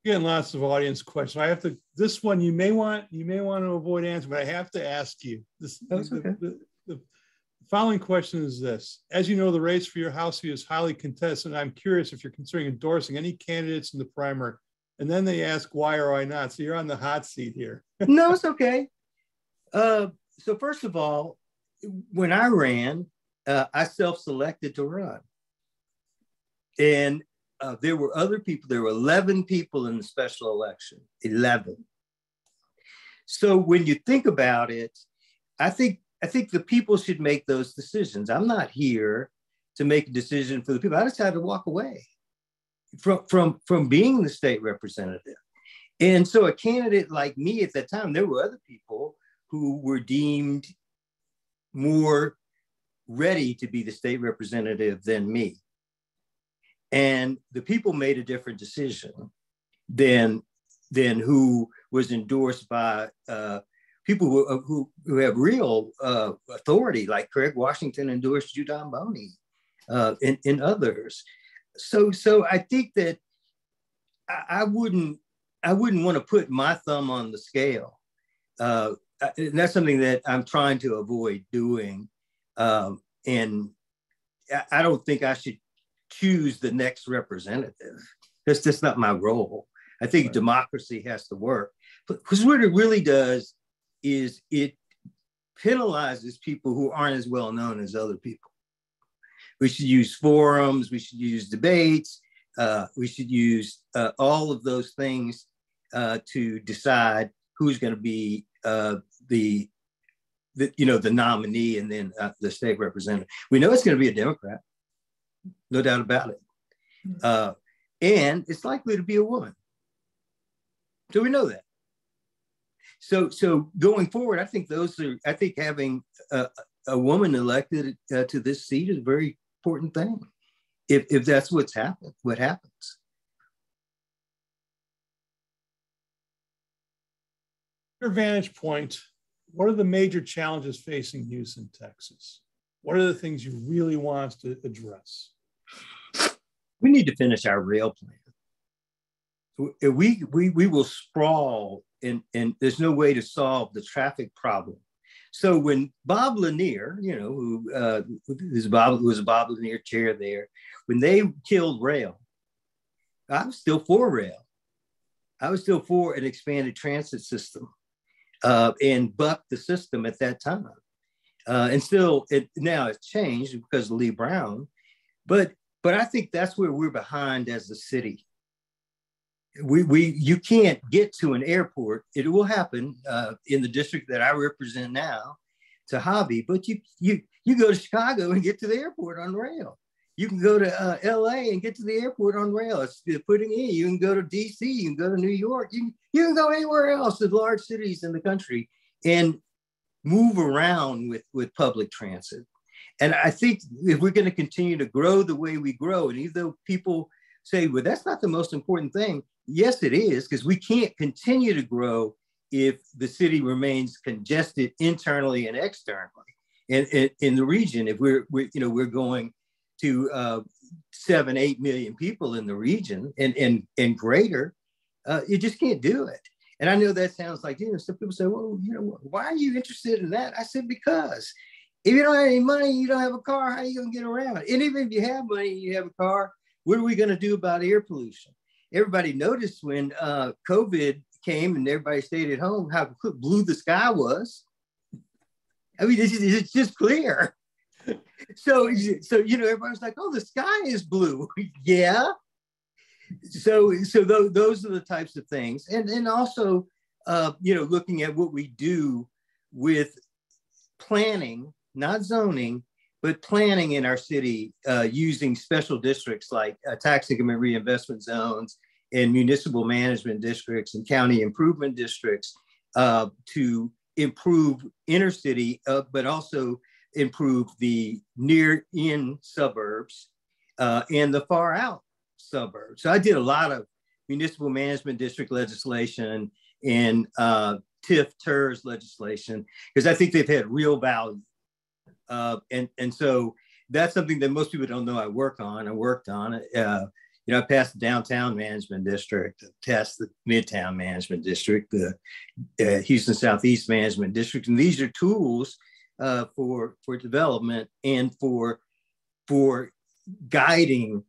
Again, lots of audience questions. I have to. This one you may want you may want to avoid answering, but I have to ask you. This That's okay. the, the, the following question is this: As you know, the race for your house seat is highly contested. I'm curious if you're considering endorsing any candidates in the primary. And then they ask why or why not. So you're on the hot seat here. [LAUGHS] no, it's okay. Uh, so first of all, when I ran, uh, I self-selected to run, and uh, there were other people. There were 11 people in the special election. 11. So when you think about it, I think I think the people should make those decisions. I'm not here to make a decision for the people. I decided to walk away from from from being the state representative. And so a candidate like me at that time, there were other people who were deemed more ready to be the state representative than me. And the people made a different decision than, than who was endorsed by uh, people who, uh, who, who have real uh, authority, like Craig Washington endorsed Jew Don Boney uh, and, and others. So, so I think that I, I wouldn't, I wouldn't want to put my thumb on the scale. Uh, and that's something that I'm trying to avoid doing. Um, and I don't think I should choose the next representative. That's just not my role. I think right. democracy has to work. Because what it really does is it penalizes people who aren't as well known as other people. We should use forums, we should use debates, uh, we should use uh, all of those things uh, to decide who's going to be uh, the, the, you know, the nominee and then uh, the state representative. We know it's going to be a Democrat, no doubt about it. Hmm. Uh, and it's likely to be a woman. So we know that. So, so going forward, I think those are. I think having a, a woman elected uh, to this seat is a very important thing. If if that's what's happened, what happens. Your vantage point. What are the major challenges facing Houston, Texas? What are the things you really want us to address? We need to finish our rail plan we we we will sprawl and and there's no way to solve the traffic problem. So when Bob Lanier, you know, who uh, was Bob who was a Bob Lanier chair there, when they killed rail, I was still for rail. I was still for an expanded transit system uh, and bucked the system at that time. Uh, and still, it now it's changed because of Lee Brown, but but I think that's where we're behind as a city we, we you can't get to an airport. It will happen uh, in the district that I represent now to Hobby, but you you you go to Chicago and get to the airport on rail. You can go to uh, LA and get to the airport on rail. It's putting in. You can go to DC. You can go to New York. You can, you can go anywhere else, the large cities in the country, and move around with with public transit. And I think if we're going to continue to grow the way we grow, and even though people say, well, that's not the most important thing. Yes, it is, because we can't continue to grow if the city remains congested internally and externally. And in, the region, if we're, we're, you know, we're going to uh, seven, eight million people in the region and, and, and greater, uh, you just can't do it. And I know that sounds like, you know, some people say, well, you know, why are you interested in that? I said, because if you don't have any money, you don't have a car, how are you going to get around? And even if you have money, you have a car, what are we going to do about air pollution? Everybody noticed when uh, COVID came and everybody stayed at home how [LAUGHS] blue the sky was. I mean, it's, it's just clear. [LAUGHS] so, so you know, everybody's like, "Oh, the sky is blue." [LAUGHS] yeah. So, so th- those are the types of things, and and also, uh, you know, looking at what we do with planning, not zoning, but planning in our city uh, using special districts like uh, tax increment reinvestment zones and municipal management districts and county improvement districts uh, to improve inner city, uh, but also improve the near in suburbs uh, and the far out suburbs. So I did a lot of municipal management district legislation and uh, TIF TIRZ legislation because I think they've had real value. Uh, and, and so that's something that most people don't know I work on. I worked on. Uh, you know, I passed the downtown management district, test the midtown management district, the uh, Houston Southeast management district, and these are tools uh, for for development and for for guiding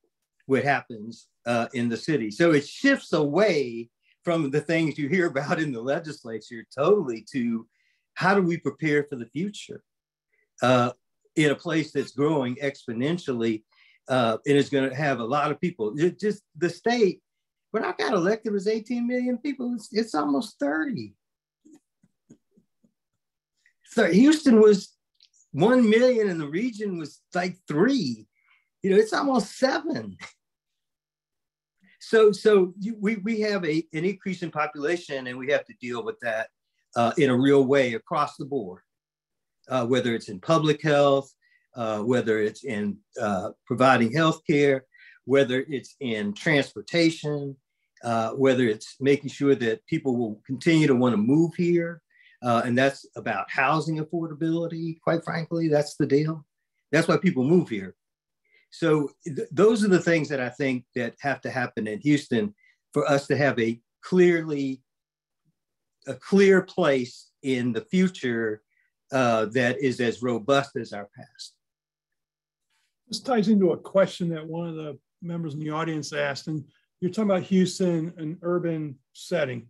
what happens uh, in the city. So it shifts away from the things you hear [LAUGHS] about in the legislature totally to how do we prepare for the future uh, in a place that's growing exponentially uh, and is going to have a lot of people. It just the state, when I got elected, was 18 million people. It's, it's almost 30. So Houston was 1 million and the region was like three. You know, it's almost seven. So, so we, we have a, an increase in population and we have to deal with that uh, in a real way across the board, uh, whether it's in public health, uh, whether it's in uh, providing health care, whether it's in transportation, uh, whether it's making sure that people will continue to want to move here. Uh, and that's about housing affordability, quite frankly, that's the deal. That's why people move here. So th- those are the things that I think that have to happen in Houston for us to have a clearly a clear place in the future uh, that is as robust as our past. This ties into a question that one of the members in the audience asked, and you're talking about Houston, an urban setting,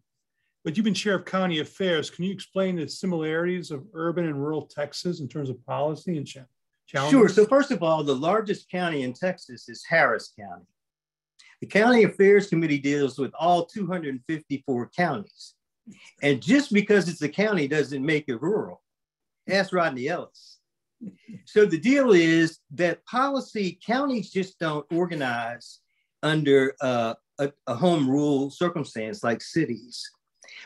but you've been chair of county affairs. Can you explain the similarities of urban and rural Texas in terms of policy and challenge? Challenges? Sure. So first of all, the largest county in Texas is Harris County. The County Affairs Committee deals with all 254 counties. And just because it's a county doesn't make it rural. Ask Rodney Ellis. So the deal is that policy counties just don't organize under uh, a, a home rule circumstance like cities,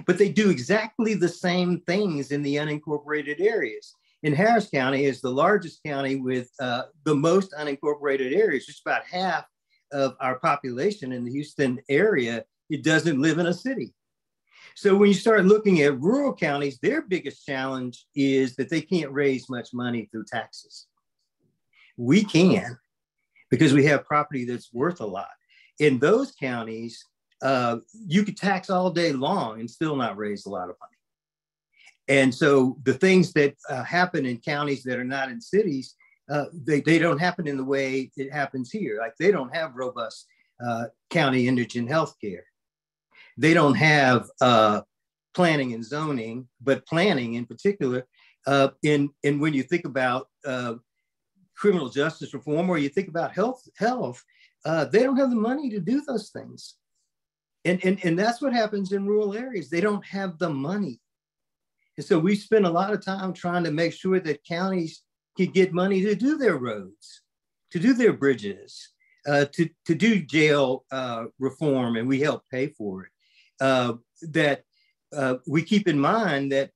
but they do exactly the same things in the unincorporated areas in Harris County is the largest county with uh, the most unincorporated areas. Just about half of our population in the Houston area, it doesn't live in a city. So when you start looking at rural counties, their biggest challenge is that they can't raise much money through taxes. We can because we have property that's worth a lot. In those counties, uh, you could tax all day long and still not raise a lot of money. And so the things that uh, happen in counties that are not in cities, uh, they, they don't happen in the way it happens here. Like they don't have robust uh, county indigent health care. They don't have uh, planning and zoning, but planning in particular. Uh, in, in when you think about uh, criminal justice reform or you think about health, health they don't have the money to do those things. And, and, and that's what happens in rural areas. They don't have the money and so we spend a lot of time trying to make sure that counties can get money to do their roads, to do their bridges, uh, to, to do jail uh, reform, and we help pay for it. Uh, that uh, we keep in mind that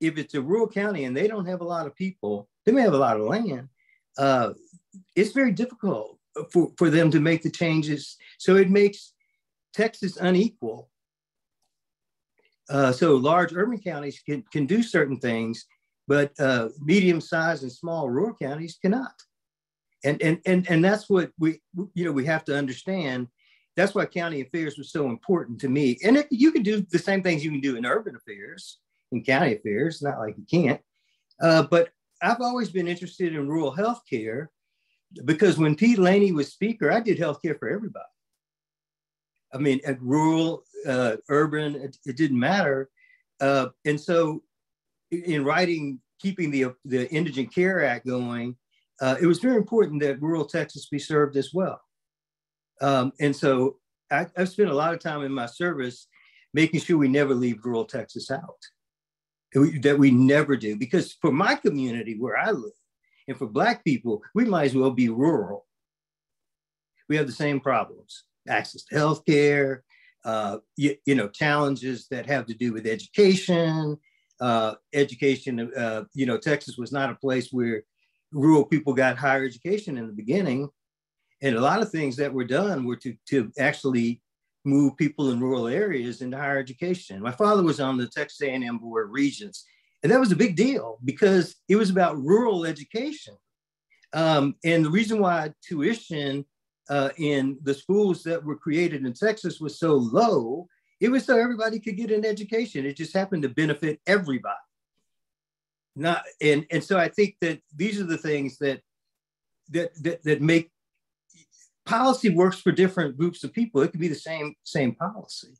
if it's a rural county and they don't have a lot of people, they may have a lot of land. Uh, it's very difficult for, for them to make the changes. So it makes Texas unequal uh, so large urban counties can, can do certain things, but uh, medium-sized and small rural counties cannot. And, and, and, and that's what we, you know, we have to understand. That's why county affairs was so important to me. And it, you can do the same things you can do in urban affairs, in county affairs, not like you can't. Uh, but I've always been interested in rural health care because when Pete Laney was speaker, I did health care for everybody. I mean, at rural, uh, urban, it, it, didn't matter. Uh, and so, in writing, keeping the the Indigent Care Act going, uh, it was very important that rural Texas be served as well. Um, and so, I, I've spent a lot of time in my service making sure we never leave rural Texas out. That we never do, because for my community where I live, and for Black people, we might as well be rural. We have the same problems access to healthcare, uh, you, you, know, challenges that have to do with education. Uh, education, uh, you know, Texas was not a place where rural people got higher education in the beginning. And a lot of things that were done were to, to actually move people in rural areas into higher education. My father was on the Texas A&M Board of Regents, and that was a big deal because it was about rural education. Um, and the reason why tuition uh, in the schools that were created in Texas was so low, it was so everybody could get an education. It just happened to benefit everybody. Not and and so I think that these are the things that that that, that make policy works for different groups of people. It could be the same same policy.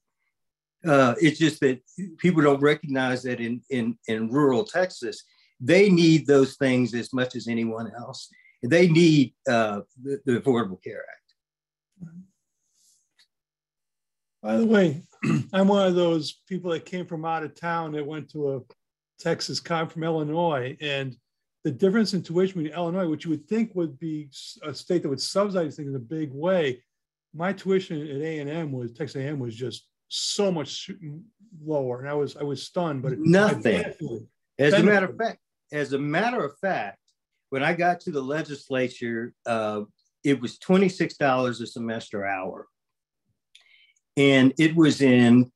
Uh, it's just that people don't recognize that in, in, in rural Texas, they need those things as much as anyone else. They need uh, the, the Affordable Care Act. By the way, [CLEARS THROAT] I'm one of those people that came from out of town that went to a Texas con from Illinois, and the difference in tuition between Illinois, which you would think would be a state that would subsidize things in a big way, my tuition at A and M was Texas A&M was just so much lower, and I was I was stunned. But nothing. As a matter of fact, as a matter of fact, when I got to the legislature, uh, it was twenty six dollars a semester hour, and it was in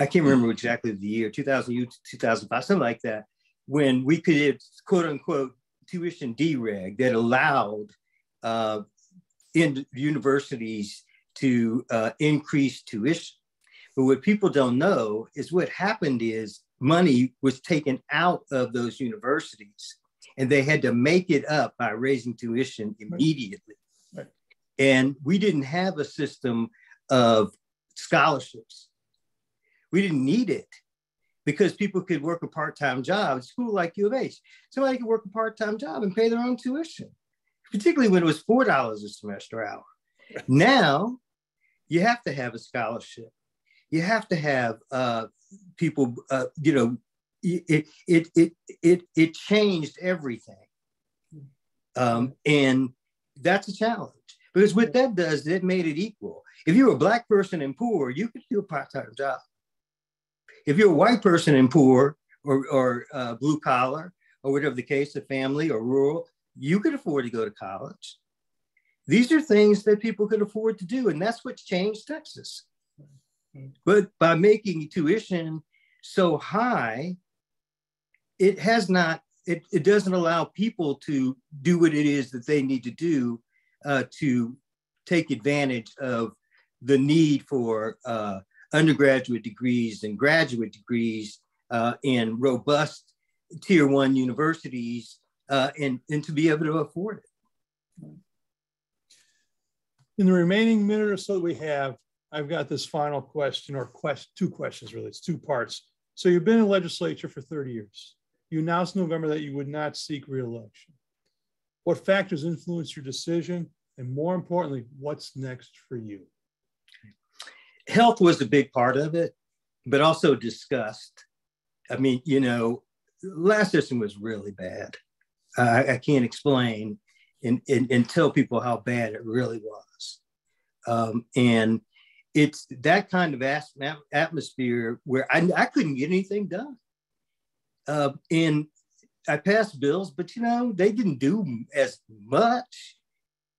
I can't remember exactly the year 2000 2005 something like that when we could quote unquote tuition dereg that allowed uh, in universities to uh, increase tuition. But what people don't know is what happened is money was taken out of those universities and they had to make it up by raising tuition immediately. Right. And we didn't have a system of scholarships. We didn't need it because people could work a part-time job at school like U of H. Somebody could work a part-time job and pay their own tuition, particularly when it was four dollars a semester hour. Now, you have to have a scholarship. You have to have uh, people. Uh, you know, it it it it it changed everything, um, and that's a challenge because what that does, it made it equal. If you're a black person and poor, you could do a part-time job if you're a white person and poor or, or uh, blue collar or whatever the case, a family or rural, you could afford to go to college. These are things that people could afford to do, and that's what's changed Texas. But by making tuition so high, it has not, it, it doesn't allow people to do what it is that they need to do uh, to take advantage of the need for uh, undergraduate degrees and graduate degrees uh, in robust tier one universities uh, and, and to be able to afford it. In the remaining minute or so that we have, I've got this final question or quest, two questions really, it's two parts. So you've been in legislature for 30 years. You announced in November that you would not seek reelection. What factors influenced your decision? And more importantly, what's next for you? Health was a big part of it, but also disgust. I mean, you know, last system was really bad. I, I can't explain and, and, and, tell people how bad it really was. Um, and it's that kind of atmosphere where I, I couldn't get anything done. Uh, and I passed bills, but you know, they didn't do as much.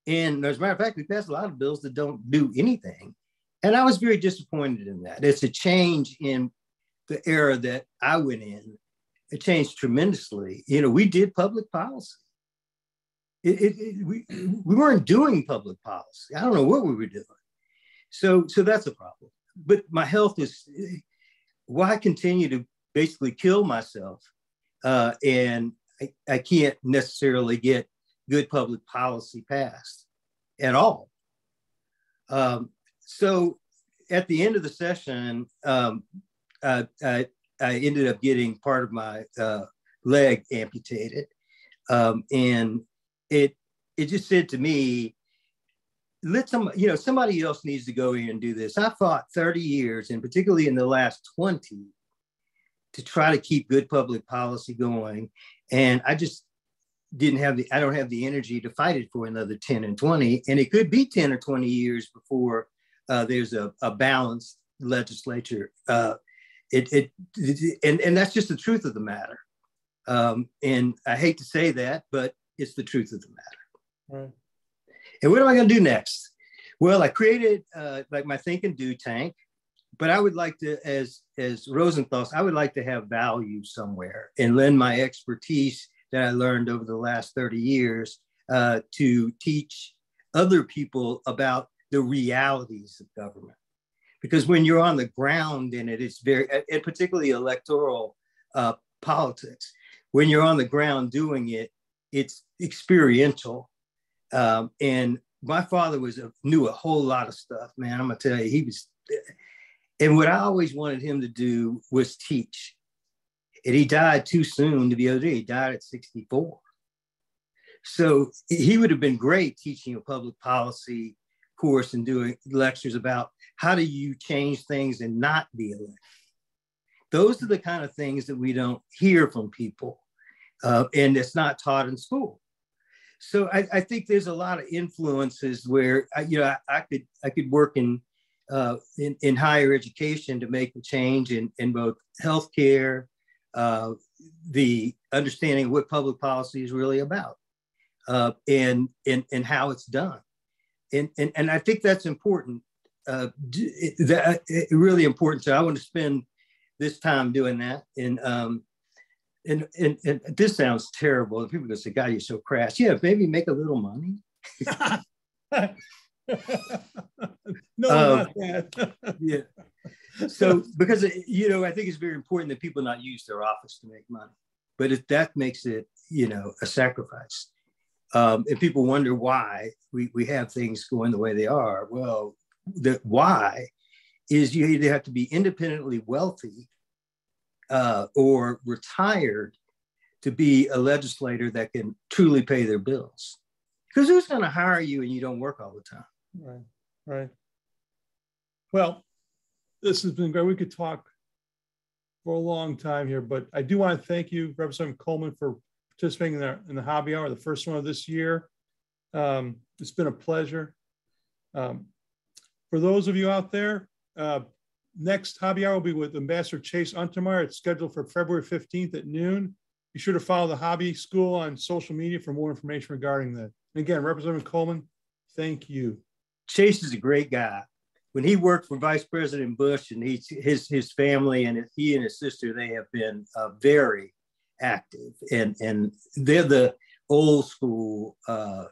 And as a matter of fact, we passed a lot of bills that don't do anything. And I was very disappointed in that. It's a change in the era that I went in. It changed tremendously. You know, we did public policy. It, it, it, we, we weren't doing public policy. I don't know what we were doing. So, so that's a problem. But my health is why continue to basically kill myself? Uh, and I, I can't necessarily get good public policy passed at all. Um, so at the end of the session, um, I, I, I, ended up getting part of my uh, leg amputated. Um, and it, it just said to me, let some, you know, somebody else needs to go in and do this. I fought 30 years, and particularly in the last 20, to try to keep good public policy going. And I just didn't have the, I don't have the energy to fight it for another 10 and 20. And it could be 10 or 20 years before uh, there's a, a, balanced legislature. Uh, it, it, it, and, and that's just the truth of the matter. Um, and I hate to say that, but it's the truth of the matter. Right. And what am I going to do next? Well, I created uh, like my think and do tank, but I would like to, as as Rosenthal, I would like to have value somewhere and lend my expertise that I learned over the last 30 years uh, to teach other people about the realities of government. Because when you're on the ground in it, it's very, and particularly electoral uh, politics, when you're on the ground doing it, it's experiential. Um, and my father was a, knew a whole lot of stuff, man. I'm gonna tell you, he was. And what I always wanted him to do was teach. And he died too soon to be able to. He died at 64. So he would have been great teaching a public policy course and doing lectures about how do you change things and not be elected. Those are the kind of things that we don't hear from people, uh, and it's not taught in school. So I, I, think there's a lot of influences where I, you know I, I could I could work in, uh, in in higher education to make a change in in both healthcare, uh, the understanding of what public policy is really about, uh, and and and how it's done, and and and I think that's important. Uh, that really important. So I want to spend this time doing that. And um, and, and, and this sounds terrible. And people go say, God, you're so crass. Yeah, maybe make a little money. [LAUGHS] no, um, not that. [LAUGHS] yeah. So, because, you know, I think it's very important that people not use their office to make money. But if that makes it, you know, a sacrifice. Um, and people wonder why we, we have things going the way they are. Well, the why is you either have to be independently wealthy uh, or retired to be a legislator that can truly pay their bills. Because who's going to hire you and you don't work all the time? Right, right. Well, this has been great. We could talk for a long time here, but I do want to thank you, Representative Coleman, for participating in the, in the hobby hour, the first one of this year. Um, it's been a pleasure. Um, for those of you out there, uh, next hobby hour will be with Ambassador Chase Untermeyer. It's scheduled for February 15th at noon. Be sure to follow the Hobby School on social media for more information regarding that. And again, Representative Coleman, thank you. Chase is a great guy. When he worked for Vice President Bush and he, his his family and he and his sister, they have been uh, very active and and they're the old school uh,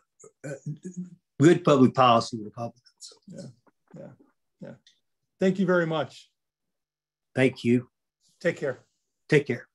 good public policy Republicans. Yeah, yeah, yeah. Thank you very much. Thank you. Take care. Take care.